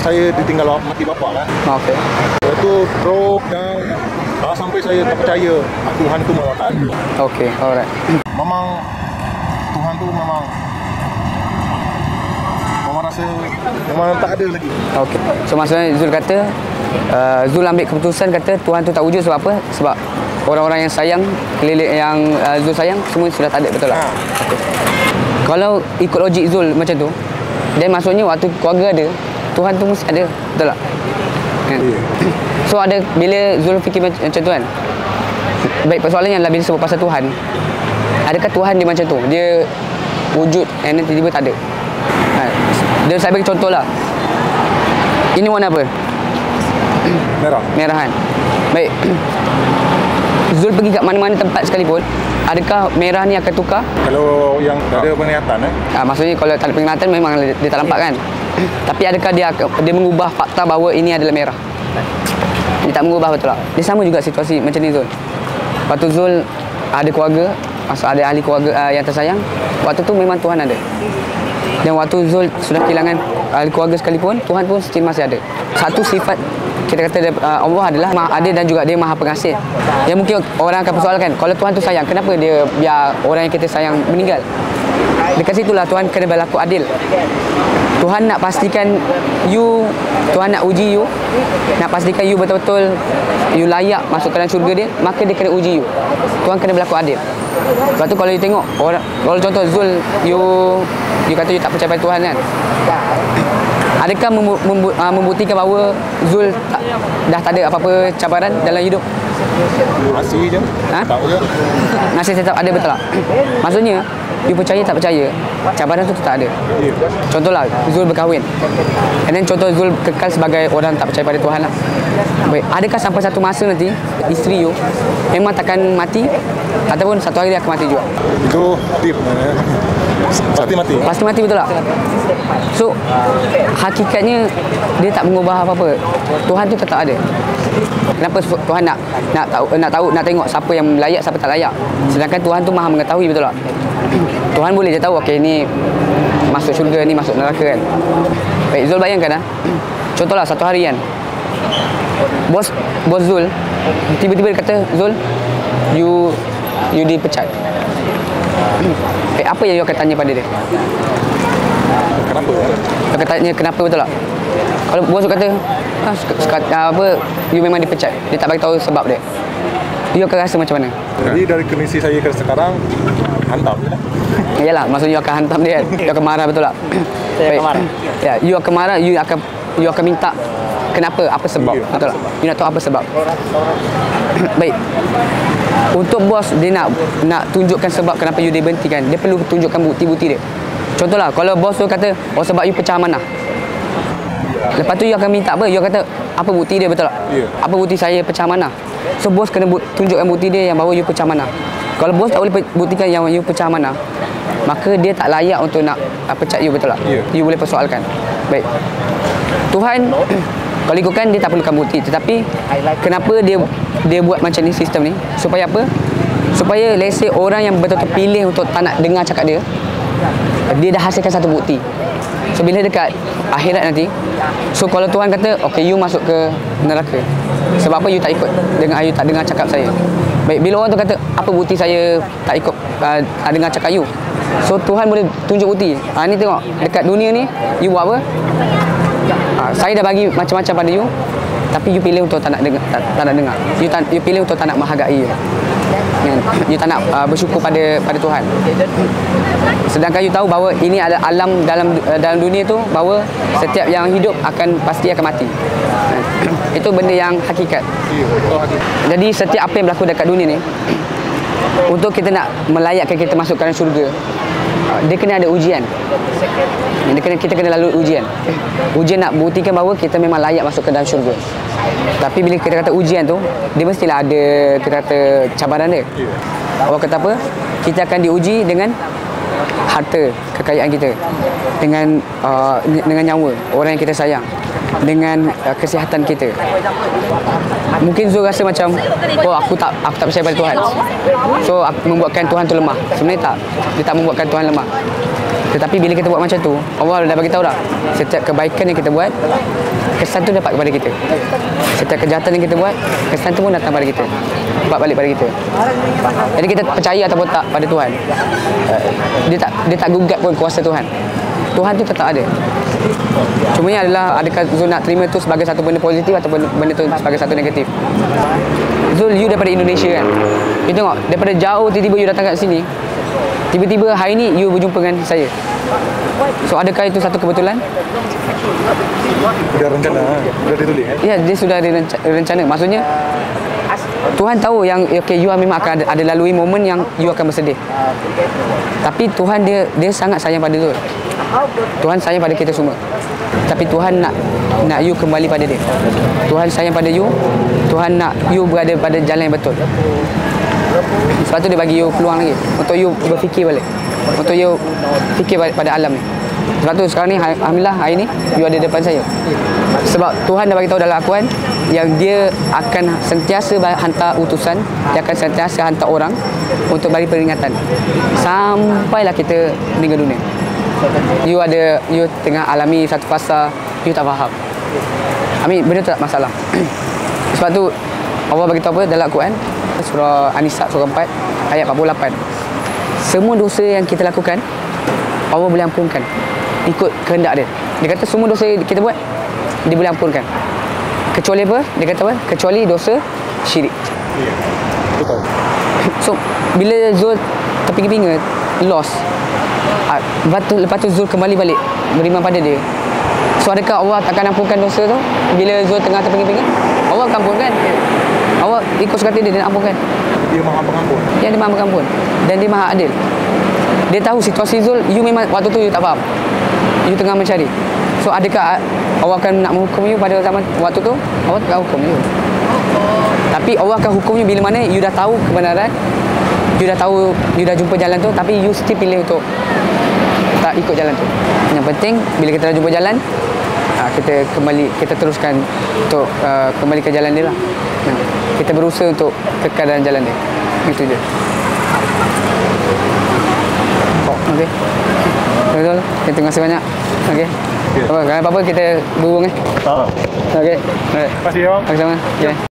Saya ditinggal mati bapak kan. Okey. Lepas tu drop down. Ah, sampai saya tak percaya Tuhan tu memang tak ada. Okey, alright. Memang Tuhan tu memang Memang rasa Memang tak ada lagi Okey. So maksudnya Zul kata uh, Zul ambil keputusan kata Tuhan tu tak wujud sebab apa? Sebab orang-orang yang sayang keliling yang uh, Zul sayang semua sudah tak ada betul tak? ha. Kalau ikut logik Zul macam tu Dan maksudnya waktu keluarga ada Tuhan tu mesti ada Betul tak? Kan? Ya. So ada bila Zul fikir macam, macam tu kan Baik persoalannya adalah bila sebut pasal Tuhan Adakah Tuhan dia macam tu? Dia wujud and then tiba-tiba tak ada ha. Dia saya bagi contoh lah Ini warna apa? Merah Merah kan? Baik Zul pergi kat mana-mana tempat sekalipun Adakah merah ni akan tukar? Kalau yang tak ada penglihatan eh Ha, maksudnya kalau tak ada penglihatan memang dia tak nampak kan. Tapi adakah dia dia mengubah fakta bahawa ini adalah merah? Dia tak mengubah betul tak? Dia sama juga situasi macam ni Zul. Waktu Zul ada keluarga, maksud ada ahli keluarga uh, yang tersayang, waktu tu memang Tuhan ada. Dan waktu Zul sudah kehilangan ahli keluarga sekalipun, Tuhan pun still masih ada. Satu sifat kita kata uh, Allah adalah maha adil dan juga dia maha pengasih. Yang mungkin orang akan persoalkan, kalau Tuhan tu sayang, kenapa dia biar orang yang kita sayang meninggal? Dekat situlah Tuhan kena berlaku adil. Tuhan nak pastikan you, Tuhan nak uji you, nak pastikan you betul-betul you layak masuk ke dalam syurga dia, maka dia kena uji you. Tuhan kena berlaku adil. Sebab tu kalau you tengok orang kalau contoh Zul you you kata you tak percaya pada Tuhan kan. Adakah uh, membuktikan bahawa Zul tak, dah tak ada apa-apa cabaran dalam hidup? Masih je Ha? Tak je Masih tetap ada betul tak? Maksudnya, you percaya tak percaya, cabaran tu tetap ada. Ya Contohlah Zul berkahwin And then contoh Zul kekal sebagai orang tak percaya pada Tuhan lah Baik, adakah sampai satu masa nanti Isteri you Memang takkan mati Ataupun satu hari dia akan mati juga Itu tip eh. Pasti mati Pasti mati betul tak? So Hakikatnya Dia tak mengubah apa-apa Tuhan tu tetap ada Kenapa Tuhan nak nak tahu nak tahu nak tengok siapa yang layak siapa tak layak. Sedangkan Tuhan tu Maha mengetahui betul tak? Tuhan boleh je tahu okey ni masuk syurga ni masuk neraka kan. Baik Zul bayangkan ah. Contohlah satu hari kan. Bos bos Zul tiba-tiba dia kata Zul you you dipecat. Eh, apa yang you akan tanya pada dia? Kenapa? You akan tanya kenapa betul tak? Kalau bos tu kata ah, sek- sek- ah, apa you memang dipecat. Dia tak bagi tahu sebab dia. You akan rasa macam mana? Jadi dari kondisi saya ke sekarang Hantam je lah Yalah, maksudnya you akan hantam dia kan. You akan marah betul tak? Saya akan marah. Ya, you akan marah, you akan you akan minta kenapa, apa sebab, Ya, betul tak? You nak tahu apa sebab. Baik. Untuk bos dia nak nak tunjukkan sebab kenapa you diberhentikan, dia perlu tunjukkan bukti-bukti dia. Contohlah, kalau bos tu kata, oh sebab you pecah amanah. Lepas tu you akan minta apa? You kata, apa bukti dia betul tak? Ya. Apa bukti saya pecah amanah? So bos kena bu- tunjukkan bukti dia yang bahawa you pecah amanah. Kalau bos tak boleh buktikan yang you pecah amanah, maka dia tak layak untuk nak uh, pecat you betul tak? Ya. You boleh persoalkan. Baik. Tuhan kalau ikutkan dia tak perlukan bukti tetapi kenapa dia dia buat macam ni sistem ni? Supaya apa? Supaya let's say orang yang betul-betul pilih untuk tak nak dengar cakap dia dia dah hasilkan satu bukti. So bila dekat akhirat nanti so kalau Tuhan kata okay you masuk ke neraka. Sebab apa? You tak ikut. Dengan you tak dengar cakap saya. Baik bila orang tu kata apa bukti saya tak ikut uh, tak dengar cakap you? So Tuhan boleh tunjuk bukti. Ha, ni tengok dekat dunia ni you buat apa Ha, saya dah bagi macam-macam pada you tapi you pilih untuk tak nak dengar tak, tak nak dengar. You tak you pilih untuk tak nak menghargai you. Kan? you tak nak uh, bersyukur pada pada Tuhan. Sedangkan you tahu bahawa ini adalah alam dalam uh, dalam dunia tu bahawa setiap yang hidup akan pasti akan mati. Kan? itu benda yang hakikat. Jadi setiap apa yang berlaku dekat dunia ni untuk kita nak melayakkan kita masuk ke dalam syurga dia kena ada ujian. Dia kena, kita kena lalui ujian. Ujian nak buktikan bahawa kita memang layak masuk ke dalam syurga. Tapi bila kita kata ujian tu dia mestilah ada kita kata cabaran dia. Allah kata apa? Kita akan diuji dengan harta kekayaan kita. Dengan uh, dengan nyawa orang yang kita sayang dengan uh, kesihatan kita mungkin Zul rasa macam oh aku tak aku tak percaya pada Tuhan so aku membuatkan Tuhan tu lemah sebenarnya tak dia tak membuatkan Tuhan lemah Tetapi bila kita buat macam tu, Allah dah bagi tahu dah. Setiap kebaikan yang kita buat, kesan tu dapat kepada kita. Setiap kejahatan yang kita buat, kesan tu pun datang pada kita. Dapat balik pada kita. Jadi kita percaya ataupun tak pada Tuhan. Dia tak dia tak gugat pun kuasa Tuhan. Tuhan tu tetap ada. Cumanya adalah adakah Zul nak terima tu sebagai satu benda positif ataupun benda tu sebagai satu negatif. Zul, you daripada Indonesia kan? You tengok, daripada jauh tiba-tiba you datang kat sini. Tiba-tiba hari ni you berjumpa dengan saya. So adakah itu satu kebetulan? Dah rencana, dah ditulis eh. Ya, dia sudah ada renca- rencana. Maksudnya Tuhan tahu yang okay, you memang akan ada, ada lalui momen yang you akan bersedih. Tapi Tuhan dia dia sangat sayang pada Zul. Tuhan sayang pada kita semua. Tapi Tuhan nak nak you kembali pada dia. Tuhan sayang pada you. Tuhan nak you berada pada jalan yang betul. Sebab tu dia bagi you peluang lagi untuk you berfikir balik. Untuk you fikir balik pada alam ni. Sebab tu sekarang ni alhamdulillah hari ni you ada depan saya. Sebab Tuhan dah bagi tahu dalam Al-Quran yang dia akan sentiasa hantar utusan, dia akan sentiasa hantar orang untuk bagi peringatan. Sampailah kita meninggal dunia. You ada you tengah alami satu fasa you tak faham. Amin, benda tu tak masalah. Sebab tu Allah bagi tahu apa dalam Al-Quran surah An-Nisa surah 4 ayat 48. Semua dosa yang kita lakukan Allah boleh ampunkan ikut kehendak dia. Dia kata semua dosa kita buat dia boleh ampunkan. Kecuali apa? Dia kata apa? Kecuali dosa syirik. Betul. So bila Zul terpinga-pinga lost ah, lepas tu, lepas tu Zul kembali balik beriman pada dia so adakah Allah akan ampunkan dosa tu bila Zul tengah terpinga-pinga Allah akan ampunkan Allah ikut suka hati dia dia nak ampunkan Dia maha pengampun. dia dia maha mengampun dan dia maha adil dia tahu situasi Zul you memang waktu tu you tak faham. You tengah mencari. So adakah Allah akan nak menghukum you pada zaman waktu tu? Allah tak hukum you. Tapi Allah akan hukum you bila mana you dah tahu kebenaran you dah tahu you dah jumpa jalan tu tapi you still pilih untuk tak ikut jalan tu. Yang penting bila kita dah jumpa jalan ah, kita kembali kita teruskan untuk uh, kembali ke jalan dia lah. Kita berusaha untuk kekal dalam jalan dia. Itu je Okey. Betul. Okay, terima kasih banyak. Okey. Okey. Apa, kalau apa-apa kita berhubung eh. Tak. Okey. Alright. Terima kasih, Abang. Sama-sama. Okay.